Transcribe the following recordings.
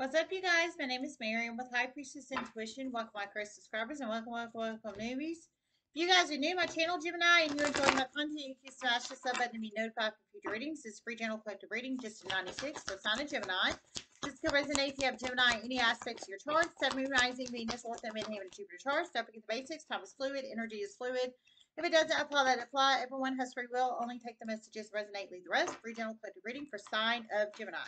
What's up, you guys? My name is Mary. I'm with High Priestess Intuition. Welcome, my current subscribers, and welcome, welcome, welcome, newbies. If you guys are new to my channel, Gemini, and you're enjoying my content, you can smash the sub button to be notified for future readings. This is free general collective reading, just a 96 for sign of Gemini. This could resonate if you have Gemini any aspects of your chart. Sun, Moon, Rising, Venus, North, and Midheaven, and Jupiter charts. Don't forget the basics. Time is fluid. Energy is fluid. If it doesn't apply, let it apply. Everyone has free will. Only take the messages resonate, leave the rest. Free general collective reading for sign of Gemini.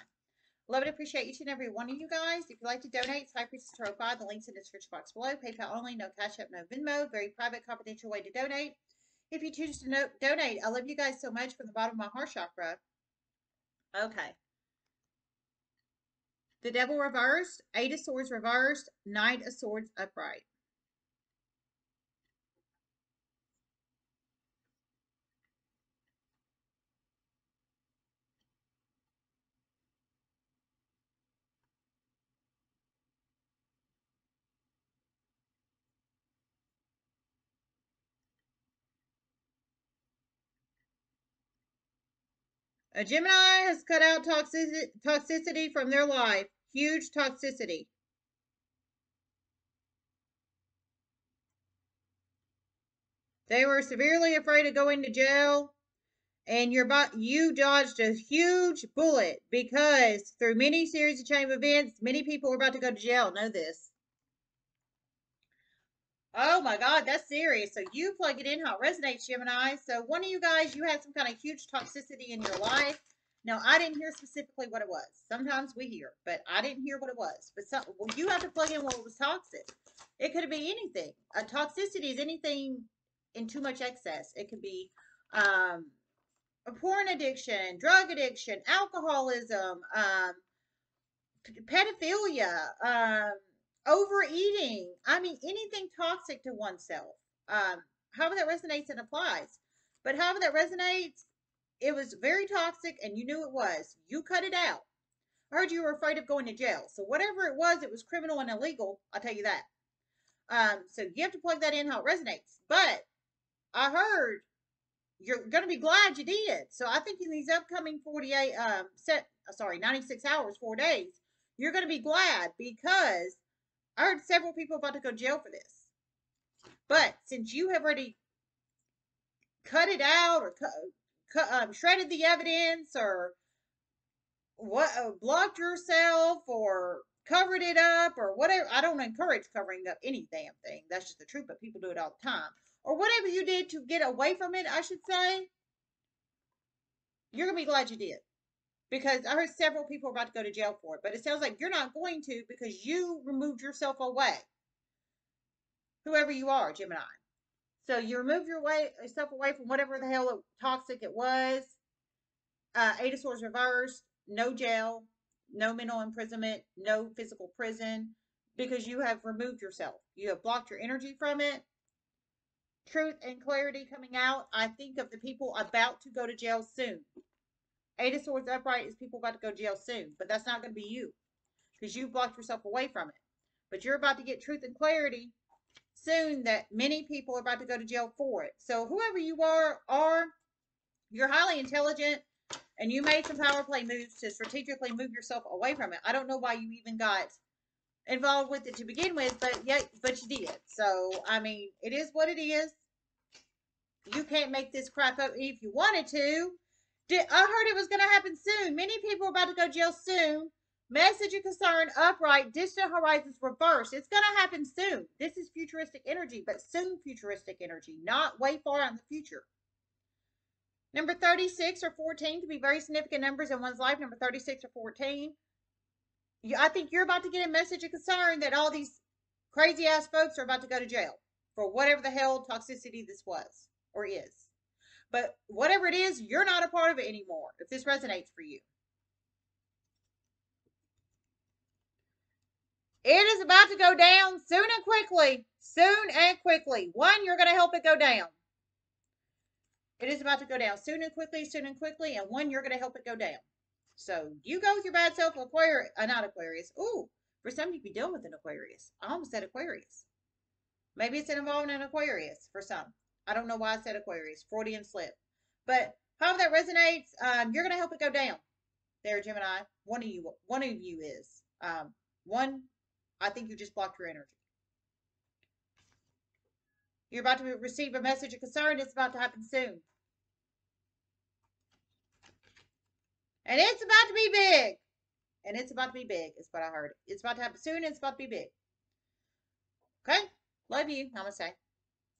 Love and appreciate each and every one of you guys. If you'd like to donate, High Priestess Tarot 5, the link's in the description box below. PayPal only, no Cash App, no Venmo. Very private, confidential way to donate. If you choose to no donate, I love you guys so much from the bottom of my heart chakra. Okay. The Devil reversed, Eight of Swords reversed, Knight of Swords upright. A Gemini has cut out toxicity, toxicity from their life. Huge toxicity. They were severely afraid of going to jail, and your you dodged a huge bullet because through many series of chain of events, many people were about to go to jail. Know this. Oh my God, that's serious. So you plug it in how it resonates, Gemini. So one of you guys, you had some kind of huge toxicity in your life. Now, I didn't hear specifically what it was. Sometimes we hear, but I didn't hear what it was. But some, well, you have to plug in what was toxic. It could be anything. A toxicity is anything in too much excess. It could be um, a porn addiction, drug addiction, alcoholism, um, pedophilia, um, overeating. I mean, anything toxic to oneself. Um, however that resonates and applies. But however that resonates, it was very toxic and you knew it was. You cut it out. I heard you were afraid of going to jail. So whatever it was, it was criminal and illegal. I'll tell you that. Um, so you have to plug that in how it resonates. But I heard you're going to be glad you did. So I think in these upcoming 48, um, set, sorry, 96 hours, four days, you're going to be glad because I heard several people about to go to jail for this. But since you have already cut it out or cut, cut, um, shredded the evidence or what uh, blocked yourself or covered it up or whatever, I don't encourage covering up any damn thing. That's just the truth, but people do it all the time. Or whatever you did to get away from it, I should say, you're going to be glad you did because I heard several people are about to go to jail for it, but it sounds like you're not going to because you removed yourself away. Whoever you are, Gemini. So you removed your way, yourself away from whatever the hell it, toxic it was. Uh, Eight of Swords reversed, no jail, no mental imprisonment, no physical prison, because you have removed yourself. You have blocked your energy from it. Truth and clarity coming out. I think of the people about to go to jail soon. Eight of Swords upright is people about to go to jail soon, but that's not going to be you because you blocked yourself away from it. But you're about to get truth and clarity soon that many people are about to go to jail for it. So whoever you are, are you're highly intelligent and you made some power play moves to strategically move yourself away from it. I don't know why you even got involved with it to begin with, but yeah, but you did. So I mean, it is what it is. You can't make this crap up if you wanted to. Did, I heard it was going to happen soon. Many people are about to go jail soon. Message of concern upright, distant horizons reverse. It's going to happen soon. This is futuristic energy, but soon futuristic energy, not way far out in the future. Number 36 or 14 to be very significant numbers in one's life. Number 36 or 14. You, I think you're about to get a message of concern that all these crazy ass folks are about to go to jail for whatever the hell toxicity this was or is. But whatever it is, you're not a part of it anymore if this resonates for you. It is about to go down soon and quickly. Soon and quickly. One, you're going to help it go down. It is about to go down soon and quickly, soon and quickly. And one, you're going to help it go down. So you go with your bad self, Aquarius, uh, not Aquarius. Ooh, for some you be dealing with an Aquarius. I almost said Aquarius. Maybe it's involving an Aquarius for some. I don't know why I said Aquarius, Freudian slip. But however that resonates, um, you're going to help it go down there, Gemini. One of you, one of you is. Um, One, I think you just blocked your energy. You're about to receive a message of concern. It's about to happen soon. And it's about to be big. And it's about to be big, is what I heard. It's about to happen soon. it's about to be big. Okay? Love you. Namaste.